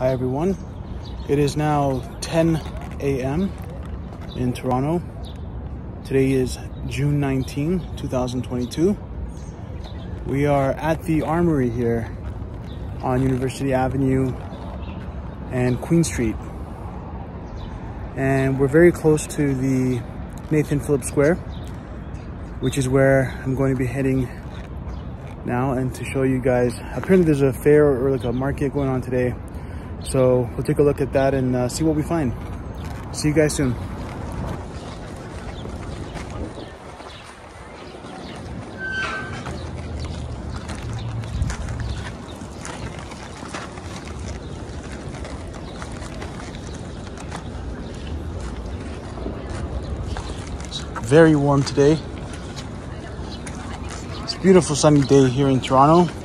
Hi everyone. It is now 10 a.m. in Toronto. Today is June 19, 2022. We are at the Armory here on University Avenue and Queen Street. And we're very close to the Nathan Phillips Square, which is where I'm going to be heading now and to show you guys. Apparently there's a fair or like a market going on today so we'll take a look at that and uh, see what we find. See you guys soon. Very warm today. It's a beautiful sunny day here in Toronto.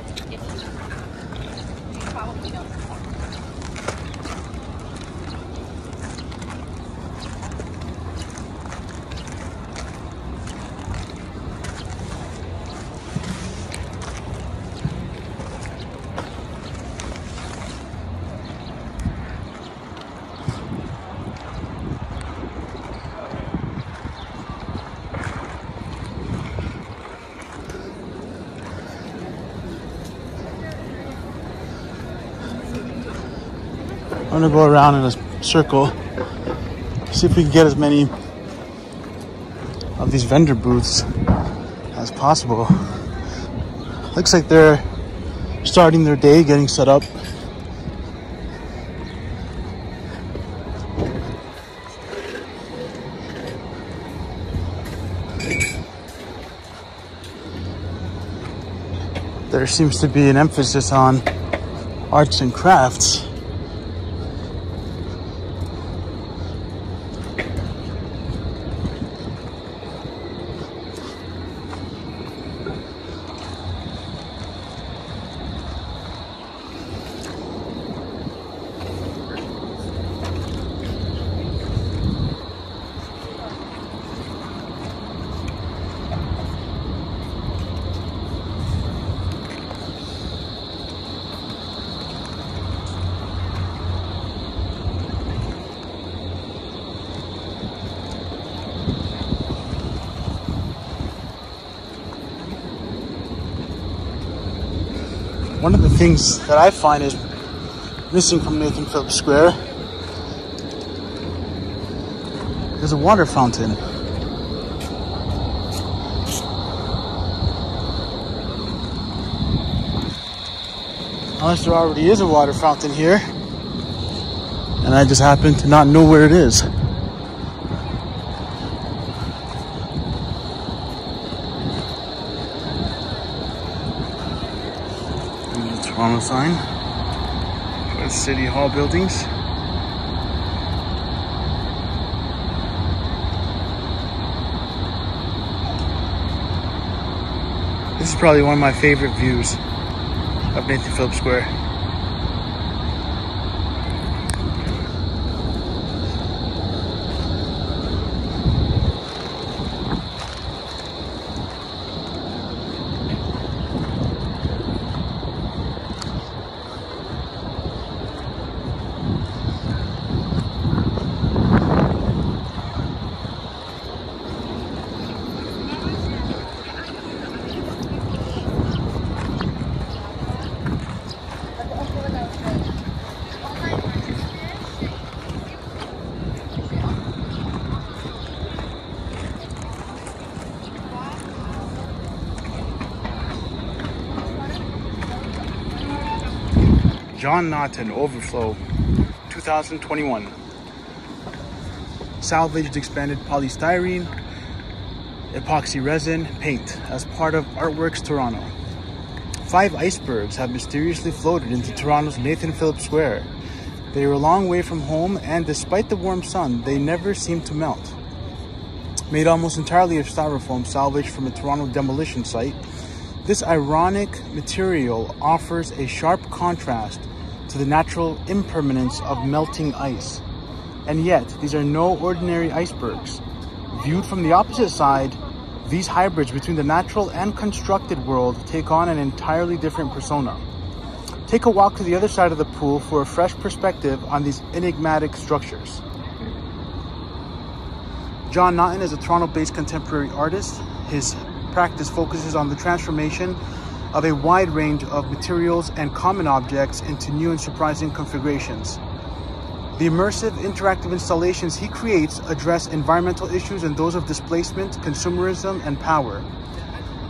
I'm gonna go around in a circle, see if we can get as many of these vendor booths as possible. Looks like they're starting their day, getting set up. There seems to be an emphasis on arts and crafts. One of the things that I find is missing from Nathan Phillips Square is a water fountain. Unless there already is a water fountain here, and I just happen to not know where it is. Toronto sign for the City Hall buildings. This is probably one of my favorite views of Nathan Phillips Square. John Notten Overflow 2021. Salvaged expanded polystyrene, epoxy resin, paint as part of Artworks Toronto. Five icebergs have mysteriously floated into Toronto's Nathan Phillips Square. They are a long way from home, and despite the warm sun, they never seem to melt. Made almost entirely of styrofoam salvaged from a Toronto demolition site, this ironic material offers a sharp contrast to the natural impermanence of melting ice. And yet, these are no ordinary icebergs. Viewed from the opposite side, these hybrids between the natural and constructed world take on an entirely different persona. Take a walk to the other side of the pool for a fresh perspective on these enigmatic structures. John Notten is a Toronto based contemporary artist. His practice focuses on the transformation of a wide range of materials and common objects into new and surprising configurations. The immersive, interactive installations he creates address environmental issues and those of displacement, consumerism, and power.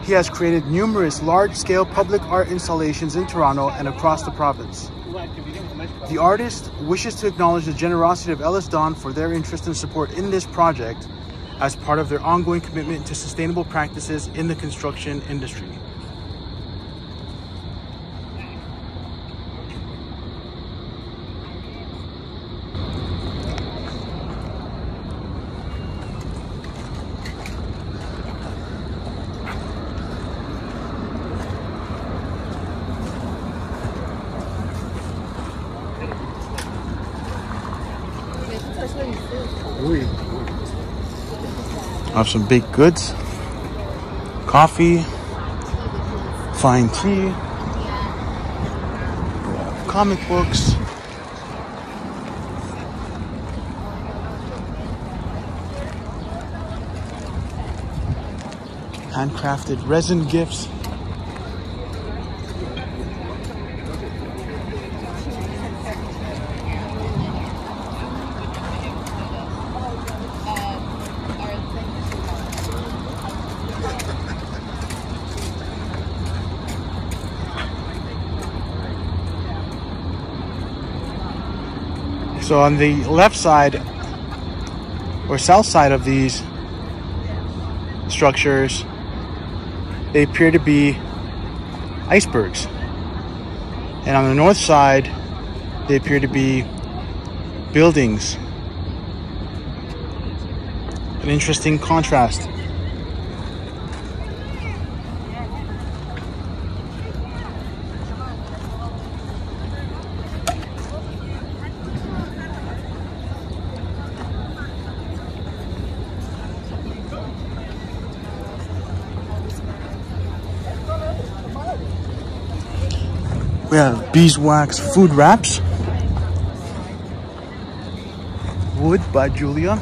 He has created numerous large-scale public art installations in Toronto and across the province. The artist wishes to acknowledge the generosity of EllisDon for their interest and support in this project as part of their ongoing commitment to sustainable practices in the construction industry. I have some baked goods, coffee, fine tea, comic books. Handcrafted resin gifts. So on the left side or south side of these structures, they appear to be icebergs. And on the north side, they appear to be buildings. An interesting contrast. We have beeswax food wraps. Wood by Julia.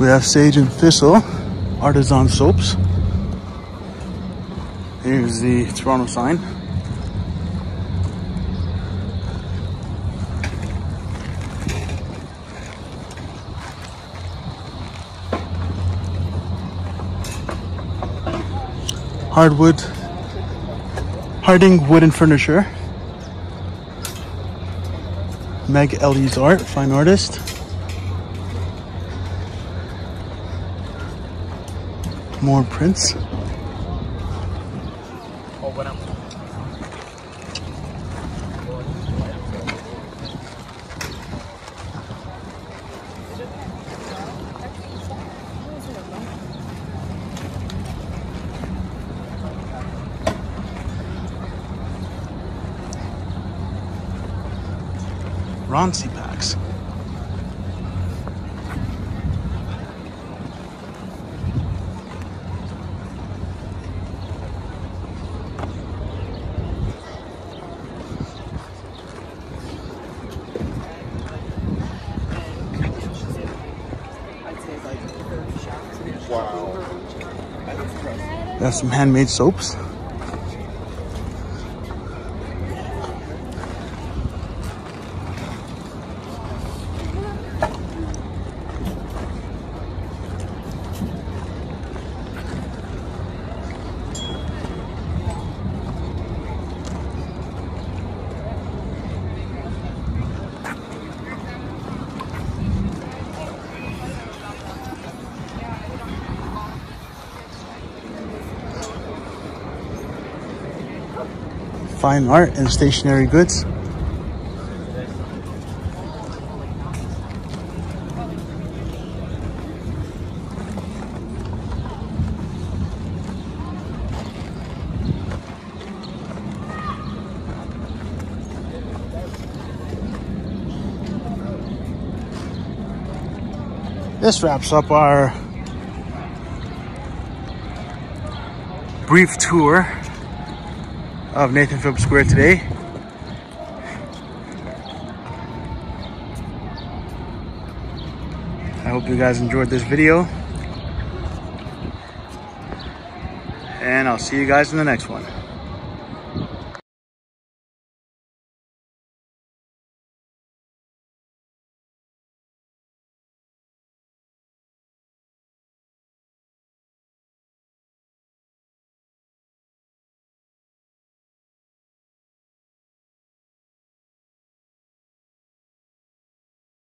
We have sage and thistle artisan soaps. Here's the Toronto sign. Hardwood, Harding Wooden Furniture. Meg Ellie's art, fine artist. More prints. Ronci packs. Wow. Got some handmade soaps. Fine art and stationary goods. This wraps up our brief tour of Nathan Phillips Square today. I hope you guys enjoyed this video. And I'll see you guys in the next one.